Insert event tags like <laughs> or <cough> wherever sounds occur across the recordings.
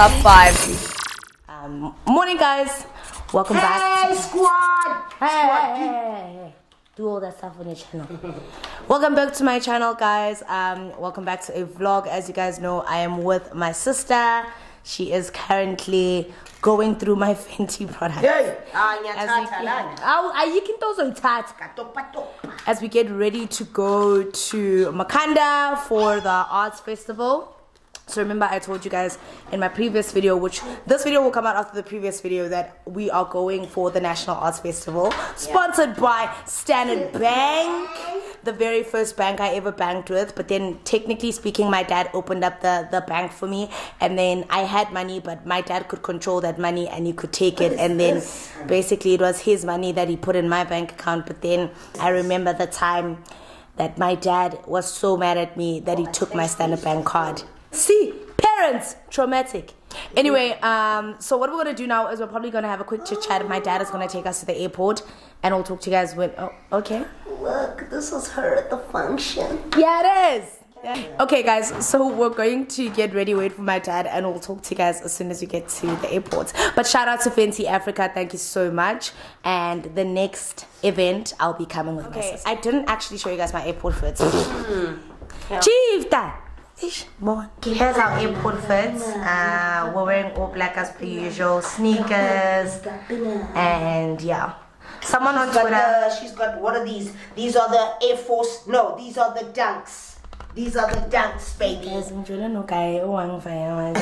top five. Um, morning, guys. Welcome back. Hey, To, squad! hey, hey, hey, hey, hey. Do all that stuff on your channel. welcome back to my channel, guys. Um, welcome back to a vlog. As you guys know, I am with my sister. She is currently going through my <laughs> Fenty products. Hey, ah, As we, ngiyathatha lana. Awu, ayikho into as we get ready to go to Makhanda for the arts festival. So remember I told you guys in my previous video, which this video will come out after the previous video, that we are going for the National Arts Festival, sponsored by Standard Bank, the very first bank I ever banked with. But then technically speaking, my dad opened up the, the bank for me and then I had money, but my dad could control that money and he could take it and then basically it was his money that he put in my bank account. But then I remember the time that my dad was so mad at me that he took my Standard Bank card. See, parents, traumatic. Anyway, um, so what we're gonna do now is we're probably gonna have a quick chit chat. My dad is gonna take us to the airport, and we'll talk to you guys when. Oh, okay. Look, this is her at the function. Yeah, it is. Yeah. Okay, guys, so we're going to get ready, wait for my dad, and we'll talk to you guys as soon as we get to the airport. But shout out to Fenty Africa, thank you so much. And the next event, I'll be coming with my sister. I didn't actually show you guys my airport fits. <laughs> Chief, that. Ish, Here's our airport fits. Uh, we're wearing all black as per usual, sneakers, and yeah. Someone on She's got, Twitter. the, she's got, what are these? These are the Air Force, no, these are the dunks. These are the dunks, baby. Guys, ngijule nogaye owangifaya <laughs> manje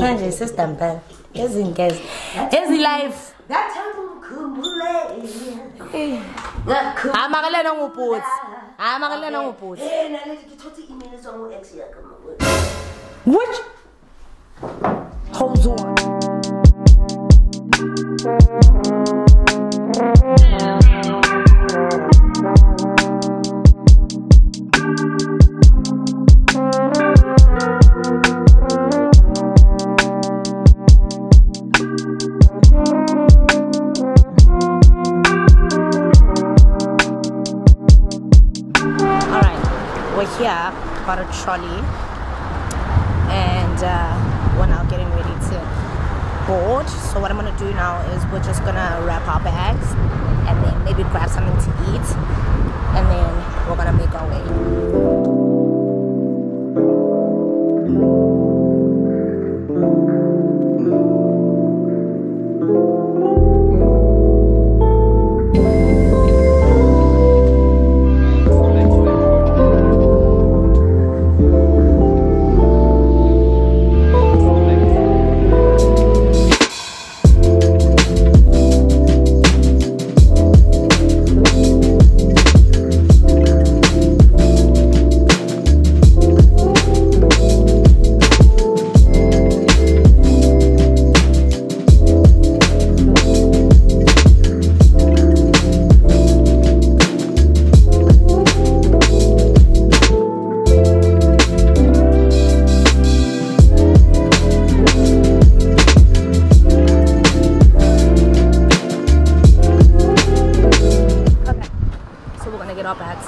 manje sesidampela ezingeze ezilife That time ukhumbule. Ngakhumbula. hayi makalena ngubhutsi hayi makalena ngubhutsi eh, naleli ngithothe i-email ezwa ngo-ex which hold on got a trolley, and uh, we're now getting ready to board. So what I'm gonna do now is we're just gonna wrap our bags, and then maybe grab something to eat,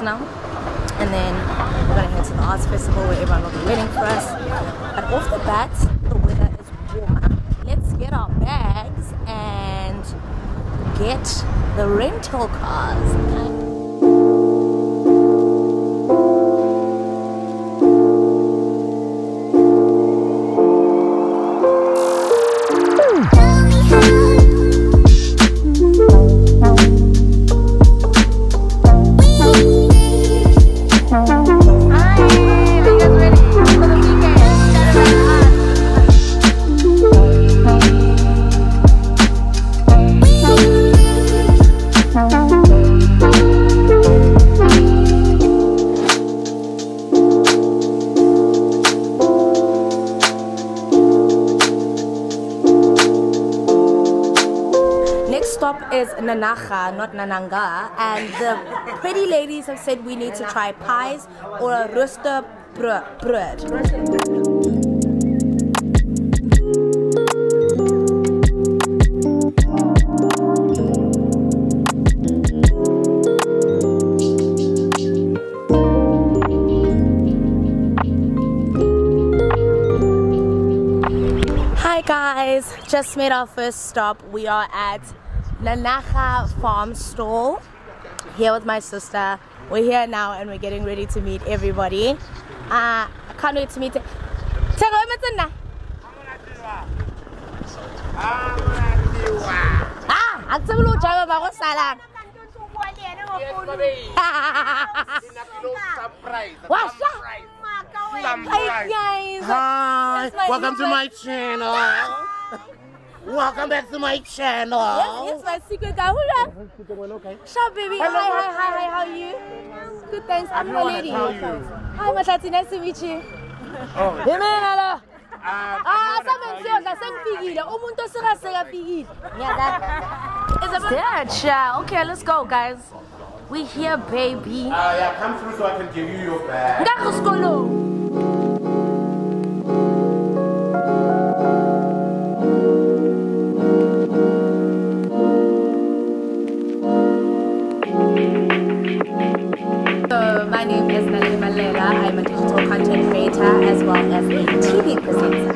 now, and then we're gonna head to the arts festival where everyone will be waiting for us. But off the bat, the weather is warmer. Let's get our bags and get the rental cars. Stop is Nanaga, not Nananga, and the pretty ladies have said we need to try pies or a rooster br- bread. guys, just made our first stop. We are at Nanaga Farm Store here with my sister. We're here now and we're getting ready to meet everybody. Uh, I can't wait to meet. Tengo emetena. Ah, atsebulu jaga ba go sala. <laughs> Washa. Hi guys. Hi, That's welcome to my channel. Welcome back to my channel. Yes, yes, my secret guy. Hold on. Shop baby. Hi, hi, hi, hi. How are you? Good, thanks. I'm don't the wanna lady. tell you. Hi, Matati. Nice to meet you. Oh, Hey, man, hello. uh, Ah, sabe siyona sengifikile. Umuntu osika sekafikile. Yeah, that. Is it that? Yeah. Okay, let's go, guys. We here, baby. uh, yeah, come through so I can give you your bag. Ngakho skolo. Content as well as a TV presenter.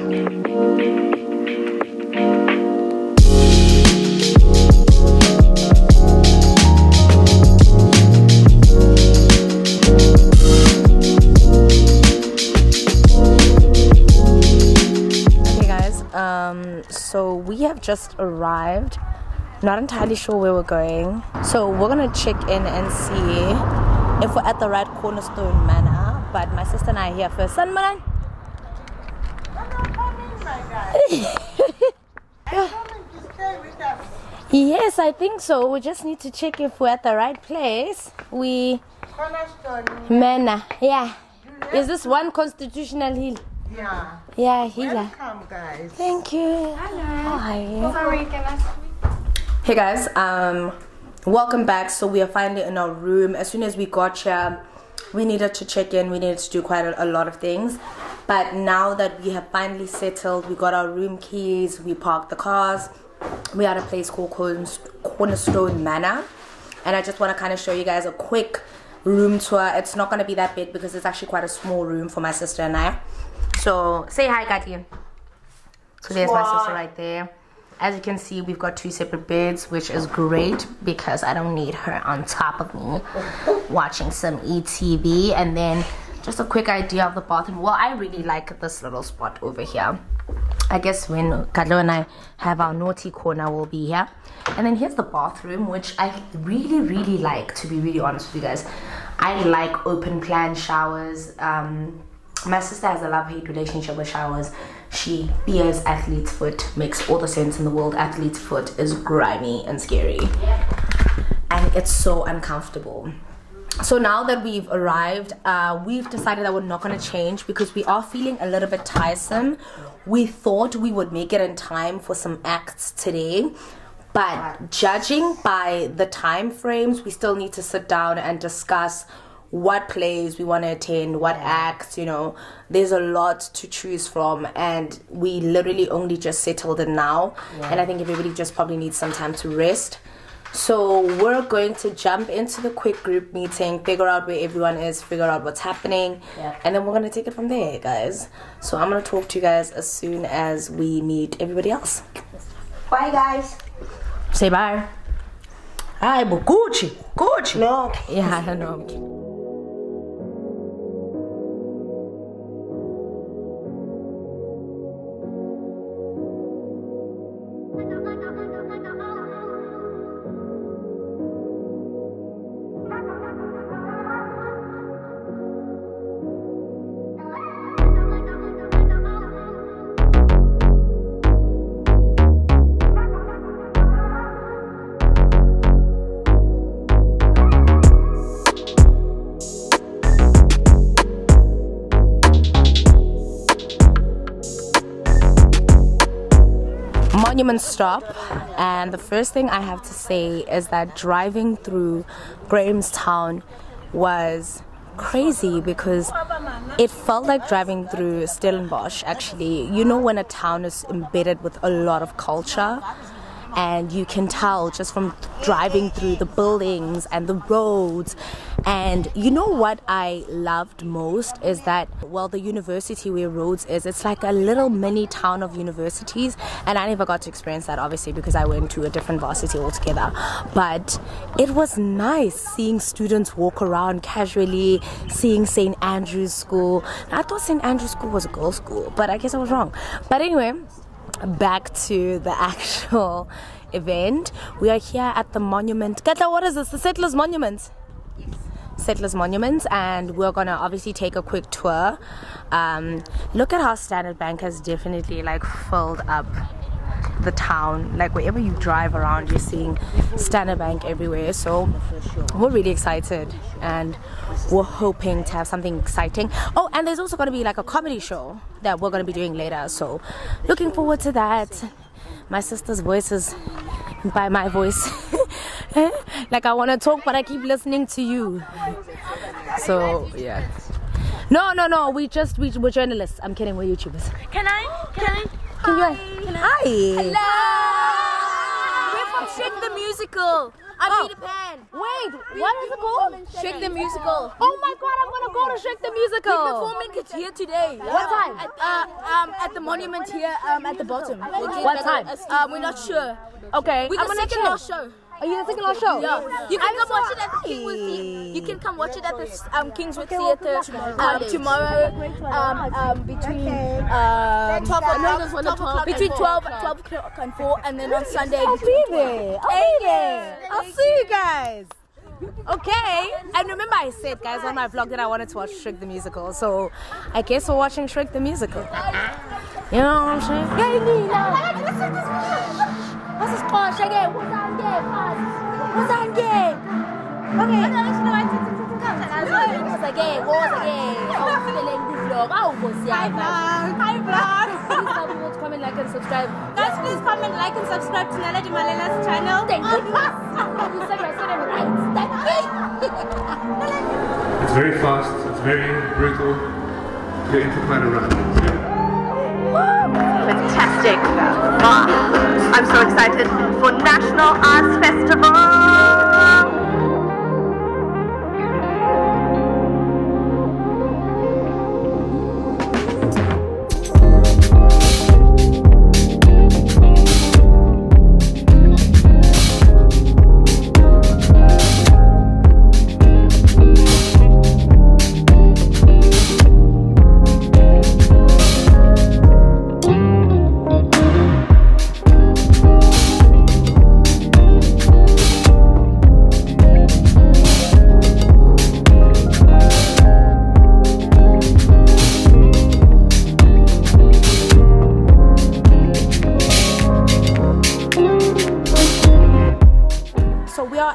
Um, so we have just arrived. Not entirely sure where we're going. So we're gonna check in and see if we're at the right Cornerstone Manor. But my sister and I are here first. Sun man. <laughs> Yes, I think so. We just need to check if we're at the right place. We Manor, yeah. Is this one constitutional hill? Yeah. Yeah, healer. Welcome, guys. Thank you. Hello. Hi. Hey guys, um, welcome back. So we are finally in our room. As soon as we got here, we needed to check in. We needed to do quite a, a lot of things. But now that we have finally settled, we got our room keys. We parked the cars. We had a place called Cornerstone Manor, and I just want to kind of show you guys a quick room tour. It's not going to be that big because it's actually quite a small room for my sister and I. So say hi, Kathleen. So there's my sister right there. As you can see, we've got two separate beds, which is great because I don't need her on top of me watching some ETV. And then just a quick idea of the bathroom. Well, I really like this little spot over here. I guess when Carlo and I have our naughty corner, we'll be here. And then here's the bathroom, which I really, really like, to be really honest with you guys. I like open plan showers. Um, my sister has a love hate relationship with showers. She fears athlete's foot, makes all the sense in the world. Athlete's foot is grimy and scary, and it's so uncomfortable. So now that we've arrived, uh, we've decided that we're not going to change because we are feeling a little bit tiresome. We thought we would make it in time for some acts today, but judging by the time frames, we still need to sit down and discuss what plays we want to attend, what acts, you know. There's a lot to choose from, and we literally only just settled in now. And I think everybody just probably needs some time to rest. So we're going to jump into the quick group meeting, figure out where everyone is, figure out what's happening, and then we're gonna take it from there, guys. So I'm gonna talk to you guys as soon as we meet everybody else. Bye, guys. Say bye. Hi, but Gucci, Gucci. No. Yeah, I know. Monument stop, and the first thing I have to say is that driving through Grahamstown was crazy because it felt like driving through Stellenbosch actually. You know, when a town is embedded with a lot of culture, and you can tell just from driving through the buildings and the roads And you know what I loved most is that, well, the university where Rhodes is, it's like a little mini town of universities. And I never got to experience that, obviously, because I went to a different varsity altogether. But it was nice seeing students walk around casually, seeing St. Andrew's School. I thought St. Andrew's School was a girls' school, but I guess I was wrong. But anyway, back to the <laughs> actual event. We are here at the monument. Katla, what is this? The Settlers Monument. Settlers Monuments, and we're gonna obviously take a quick tour. Um, look at how Standard Bank has definitely like filled up the town. Like wherever you drive around, you're seeing Standard Bank everywhere. So we're really excited, and we're hoping to have something exciting. Oh, and there's also gonna be like a comedy show that we're gonna be doing later. So looking forward to that. My sister's voice is by my voice. <laughs> like I want to talk, but I keep listening to you. So yeah. No, no, no. We just we, we're journalists. I'm kidding. We're YouTubers. Can I? Can I? Can you? Hi. Hello. We're from Shrek the Musical. I'm Oh. Peter Pan. Wait, what is it called? Shrek the Musical. Oh my god, I'm gonna go to Shake the musical. Performing it here today. What time? At, uh, um, at the monument here, um, at the bottom. What time? Um, we're not sure. Okay, We're I'm gonna second check. last show. Are you the second last show? Yeah, you can I'm come so watch it at the Kingswood. Theatre. You can come watch it at the um, Kingswood Theatre um, tomorrow um, um, between um, 12 o'clock, 12 o'clock between 12, 12 o'clock and 4, and then on Sunday I'll between be there. I'll be there. I'll see you guys. Okay, and remember I said, guys, on my vlog that I wanted to watch Shrek the musical. So I guess we're watching Shrek the musical. You know what I'm saying? Okay. Feeling vlog? Hi vlog. Hi vlog. Please people to comment, like, and subscribe. Guys, please comment, like, and subscribe to Nala Mallela's channel. Thank you. It's very fast, it's very brutal. You're into quite a run. Fantastic. I'm so excited for National Arts Festival.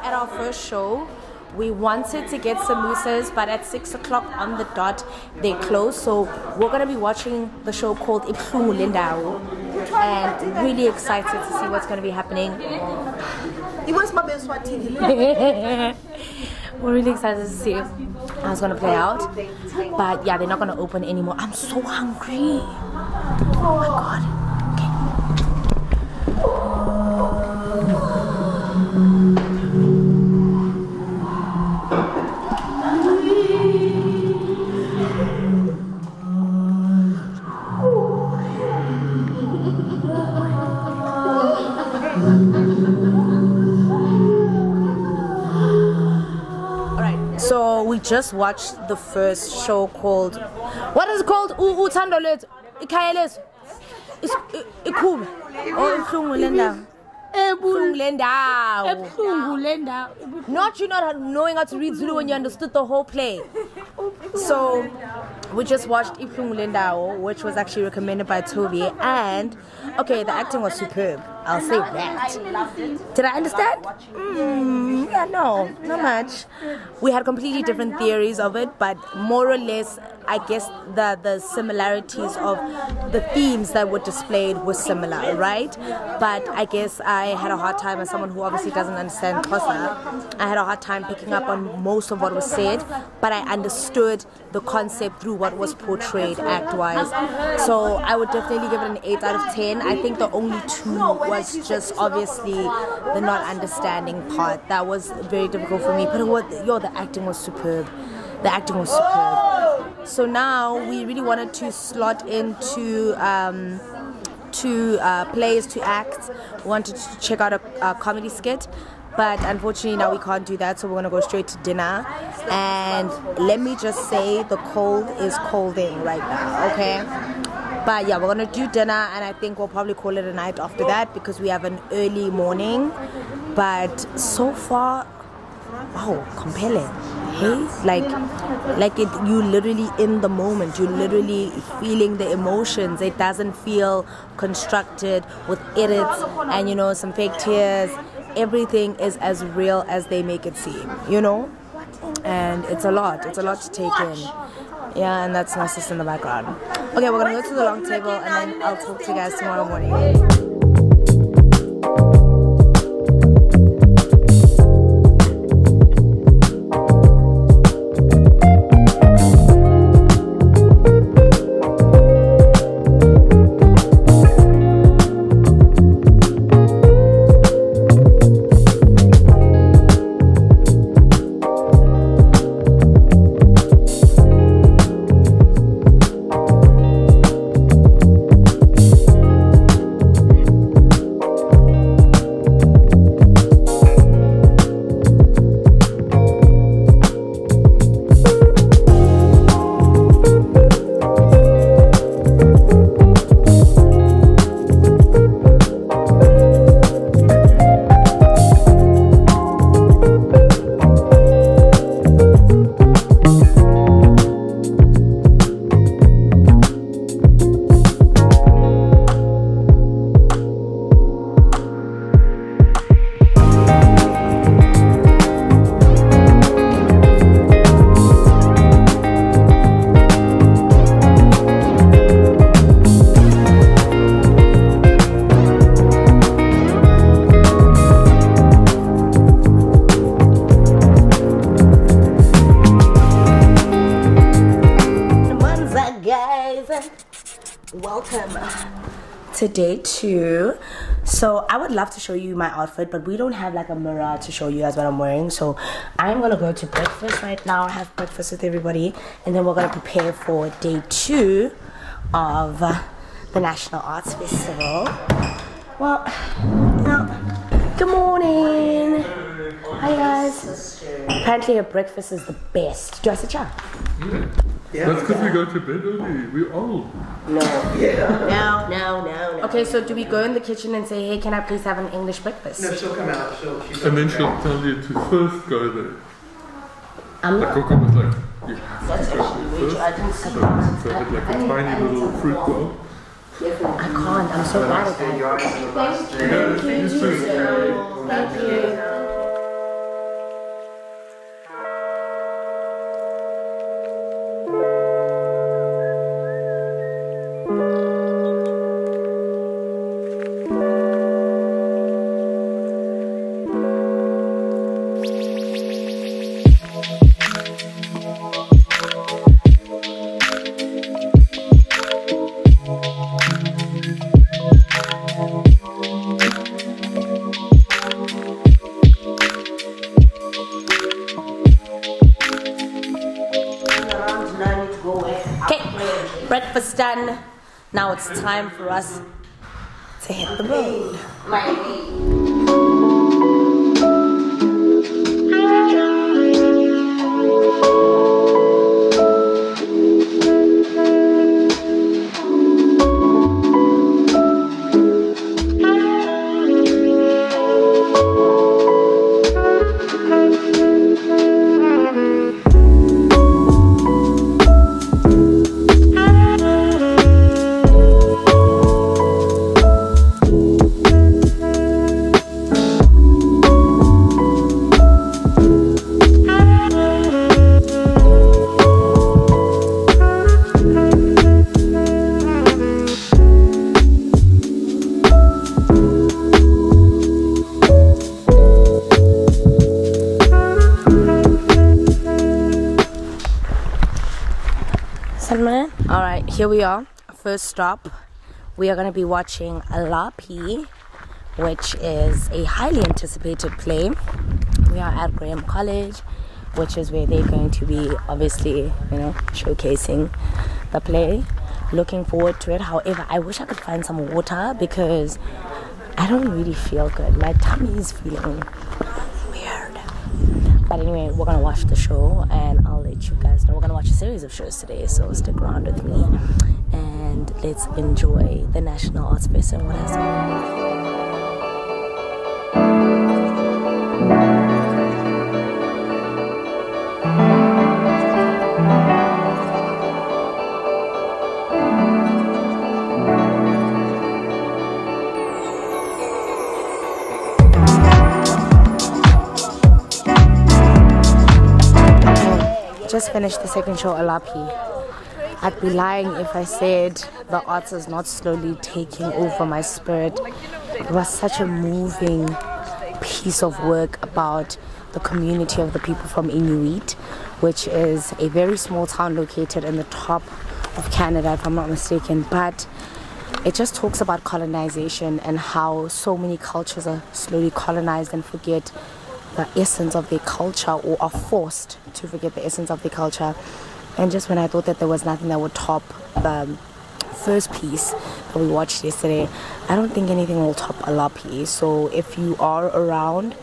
At our first show. We wanted to get samosas, but at six o'clock on the dot, they close. So we're gonna be watching the show called Ipumu Lindau, and really excited to see what's gonna be happening. <laughs> We're really excited to see how it's gonna play out. But yeah, they're not gonna open anymore. I'm so hungry. Oh my god. Just watched the first show called what is it called? U uthando lethu. Ikhaya ikhulu. Oh ibuhlungu le ndawo. Ibuhlungu le ndawo. Not you not knowing how to read Zulu when you understood the whole play. So we just watched Ibuhlungu le ndawo, which was actually recommended by Toby, and okay, the acting was superb. I'll say that. Did I understand? Mm, yeah, no, not much. We had completely different theories of it, but more or less, I guess the the similarities of the themes that were displayed were similar, right? But I guess I had a hard time as someone who obviously doesn't understand Xhosa. I had a hard time picking up on most of what was said, but I understood the concept through what was portrayed act-wise. So I would definitely give it an eight out of ten. I think the only two was just obviously the not understanding part. That was very difficult for me. But what yo, the acting was superb. The acting was superb. So now we really wanted to slot into um, to uh, plays to act. We wanted to check out a, a comedy skit. But unfortunately now we can't do that, so we're gonna go straight to dinner. And let me just say the cold is colding right now, okay? But yeah, we're gonna do dinner, and I think we'll probably call it a night after that because we have an early morning. But so far, wow, compelling. Hey, like, like it, you literally in the moment. you're literally feeling the emotions. It doesn't feel constructed with edits and you know some fake tears. Everything is as real as they make it seem. You know, and it's a lot. It's a lot to take in. Yeah, and that's my sister in the background. Okay, we're gonna go to the long table and then I'll talk to you guys tomorrow morning. Day two. So I would love to show you my outfit, but we don't have like a mirror to show you guys what I'm wearing. So I'm gonna go to breakfast right now. have breakfast with everybody, and then we're gonna prepare for day two of the National Arts Festival. Well, now, good morning. Hi guys. Apparently, your breakfast is the best. Do I sit down? Yeah. That's because we go to bed early. We're old. No, Yeah. no, no, no. Okay, so do we go in the kitchen and say, hey, can I please have an English breakfast? No, she'll come out. She'll, she's And then she'll tell you to first go there. I'm Like not. Coco was like, you have That's to go actually there first. I didn't So, sit so I had like a tiny little fruit bowl. I can't. I'm so bad at that. Yeah, you should. Thank you. Breakfast done. Now it's time for us to hit the road. My here we are. First stop. We are going to be watching Aalaapi, which is a highly anticipated play. We are at Graeme College, which is where they're going to be obviously, you know, showcasing the play. Looking forward to it. However, I wish I could find some water because I don't really feel good. My tummy is feeling. But anyway, we're gonna watch the show and I'll let you guys know. We're gonna watch a series of shows today, so stick around with me and let's enjoy the National Arts Fest just finished the second show, Aalaapi. I'd be lying if I said the arts is not slowly taking over my spirit. It was such a moving piece of work about the community of the people from Inuit, which is a very small town located in the top of Canada, if I'm not mistaken. But it just talks about colonization and how so many cultures are slowly colonized and forget the essence of their culture or are forced to forget the essence of their culture. And just when I thought that there was nothing that would top the first piece that we watched yesterday, I don't think anything will top Aalaapi. So if you are around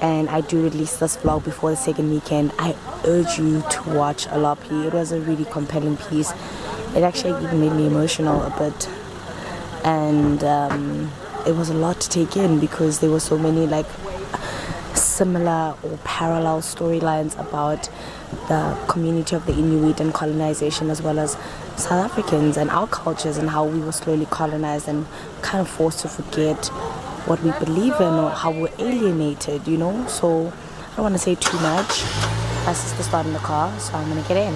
and I do release this vlog before the second weekend, I urge you to watch Aalaapi. It was a really compelling piece. It actually even made me emotional a bit. And um, it was a lot to take in because there were so many like similar or parallel storylines about the community of the Inuit and colonization, as well as South Africans and our cultures, and how we were slowly colonized and kind of forced to forget what we believe in or how we're alienated, you know. So I don't want to say too much. My sister's starting the car, so I'm gonna get in.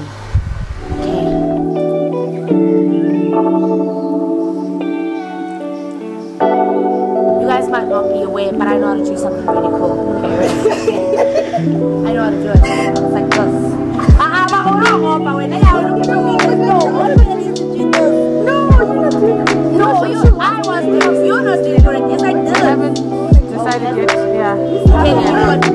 You guys might not be aware, but I know how to do something Okay,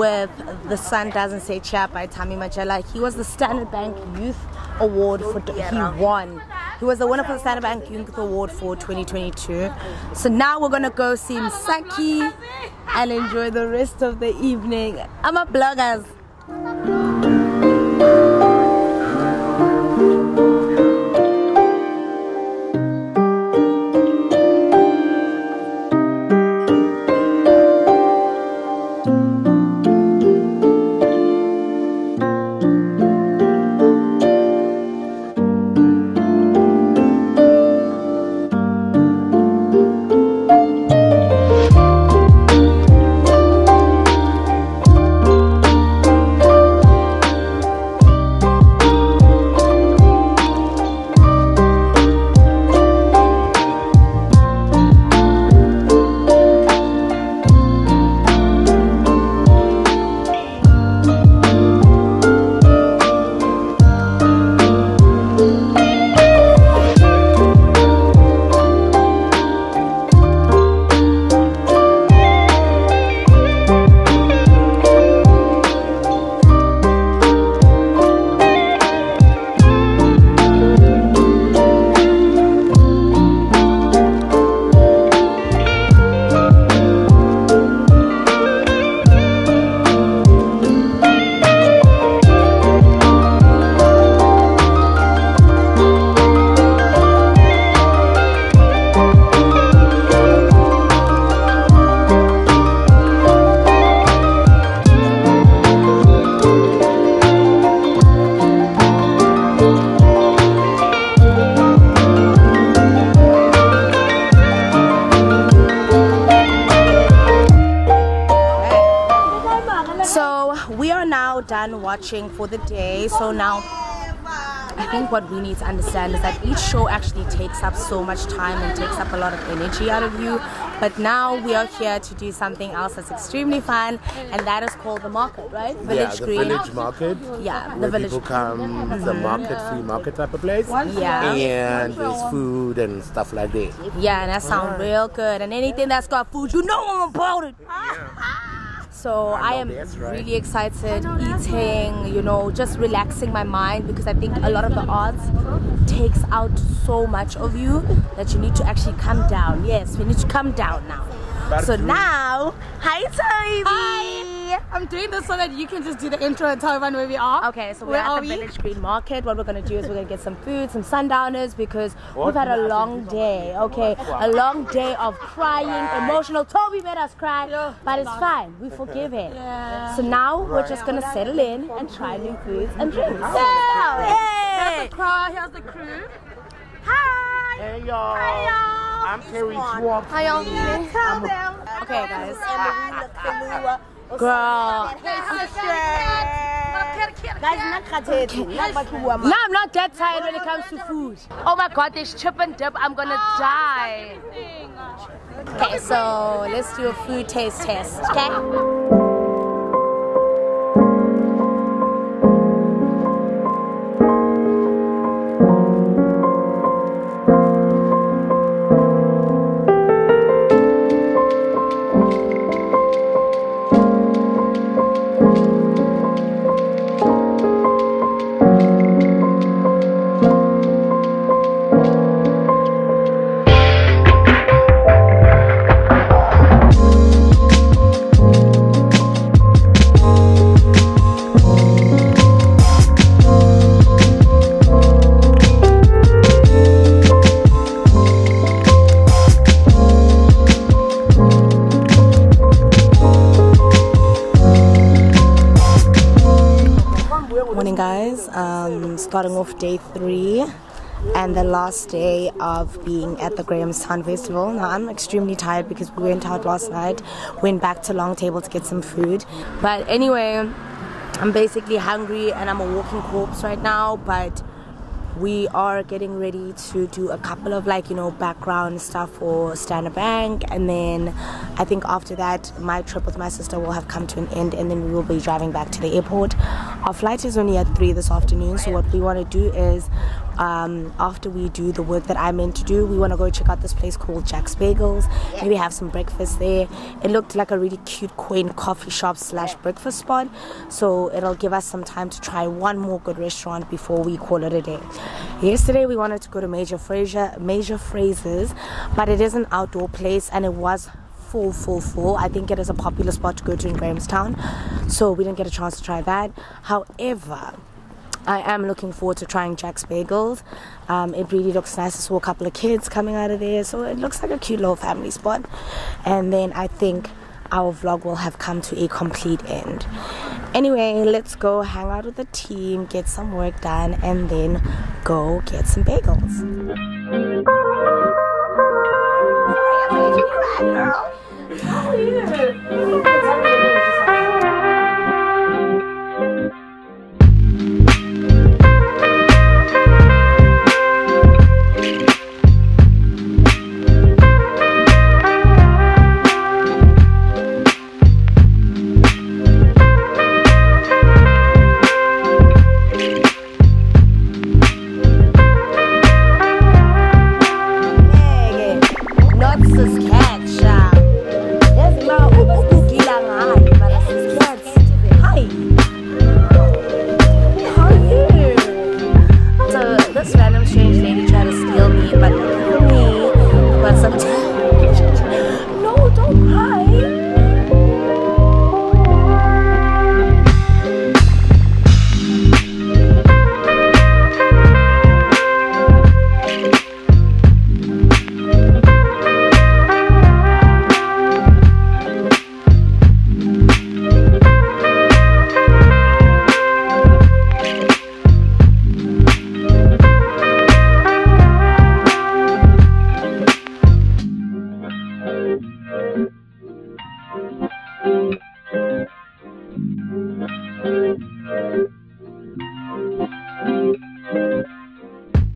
with The Sun Doesn't Say Chap by Tommy Machela. He was the Standard Bank Youth Award for he won. He was the winner for the Standard Bank Youth Award for 2022. So now we're gonna go see Msaki and enjoy the rest of the evening. I'm a bloggers. think what we need to understand is that each show actually takes up so much time and takes up a lot of energy out of you. But now we are here to do something else that's extremely fun, and that is called the market, right? Yeah, Village the Green. village market. Yeah, the village. people come, it's a market, free market type of place. Yeah. And there's food and stuff like that. Yeah, and that sounds real good. And anything that's got food, you know I'm about it. So I am that's right. really excited, eating, you know, just relaxing my mind because I think a lot of the arts takes out so much of you that you need to actually come down. Yes, we need to come down now. So now, hi Toby. Hi. I'm doing this so that you can just do the intro and tell everyone where we are. Okay, so we're Where at the we? Village Green Market. What we're gonna do is we're gonna get some food, some sundowners because we've had a long day. Okay, a long day of crying, emotional. Toby made us cry, but it's fine. We forgive him. So now we're just gonna settle in and try new foods and drinks. Oh, yeah! Here's Yay! the crowd, here's the crew. Hi! Hey y'all. I'm Terry Schwartz. Hi, y'all. Okay, guys. Girl. Now I'm not that tired when it comes to food. Oh my god, there's chip and dip. I'm gonna oh, die. Okay, so let's do a food taste test, okay? Morning, guys. Um, starting off day three and the last day of being at the Grahamstown Festival. Now, I'm extremely tired because we went out last night, went back to Long Table to get some food. But anyway, I'm basically hungry and I'm a walking corpse right now, but we are getting ready to do a couple of like you know background stuff for Standard Bank. And then I think after that my trip with my sister will have come to an end and then we will be driving back to the airport. Our flight is only at 3 this afternoon so what we want to do is um, after we do the work that I'm meant to do we want to go check out this place called Jack's Bagels maybe have some breakfast there. It looked like a really cute quaint coffee shop slash breakfast spot. So it'll give us some time to try one more good restaurant before we call it a day. Yesterday we wanted to go to Major Fraser, Major Phrases, but it is an outdoor place and it was full, full, full. I think it is a popular spot to go to in Grahamstown, so we didn't get a chance to try that. However, I am looking forward to trying Jack's Bagels. Um, it really looks nice. I saw a couple of kids coming out of there, so it looks like a cute little family spot. And then I think our vlog will have come to a complete end. Anyway, let's go hang out with the team, get some work done, and then go get some bagels. Not Saskatchewan. Yes, ma, ubuki.